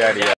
yeah, yeah.